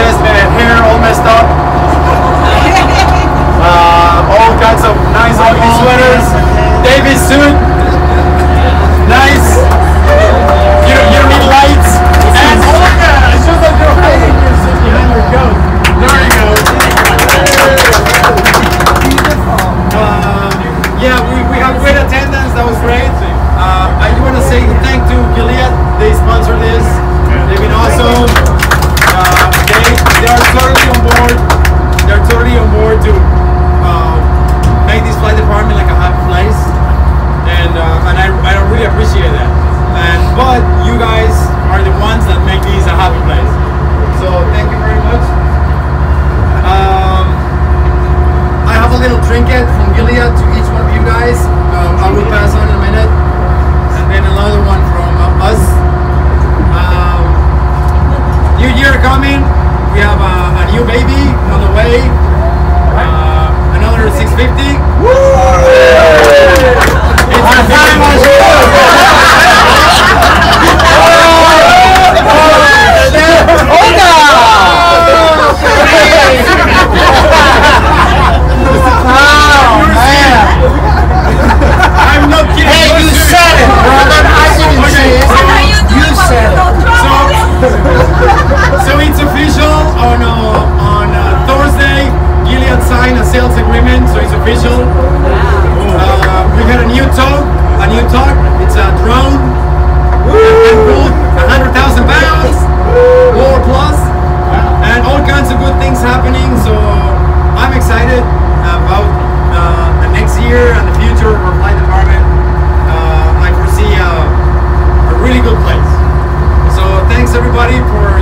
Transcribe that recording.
hair all messed up. Uh, all kinds of nice ugly sweaters. David suit. But you guys are the ones that make these a happy place. So thank you. tug, a new talk, It's a drone. Can A 100,000 pounds more And all kinds of good things happening. So I'm excited about uh, the next year and the future of our flight department. Uh, I foresee a really good place. So thanks everybody for